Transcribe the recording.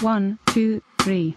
One, two, three.